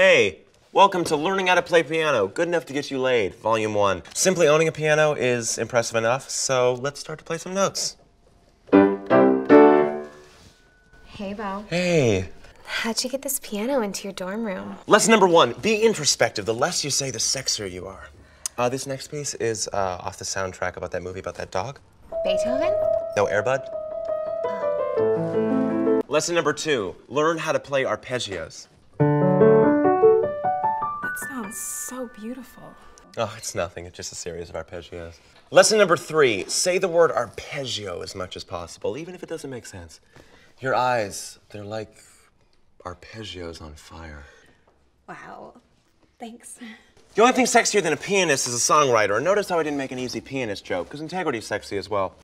Hey, welcome to Learning How to Play Piano. Good enough to get you laid, Volume 1. Simply owning a piano is impressive enough, so let's start to play some notes. Hey, Bo. Hey. How'd you get this piano into your dorm room? Lesson number one be introspective. The less you say, the sexier you are. Uh, this next piece is uh, off the soundtrack about that movie about that dog. Beethoven? No, Air Bud. Lesson number two learn how to play arpeggios. Sounds so beautiful. Oh, it's nothing. It's just a series of arpeggios. Lesson number three say the word arpeggio as much as possible, even if it doesn't make sense. Your eyes, they're like arpeggios on fire. Wow. Thanks. The only thing sexier than a pianist is a songwriter. Notice how I didn't make an easy pianist joke, because integrity's sexy as well.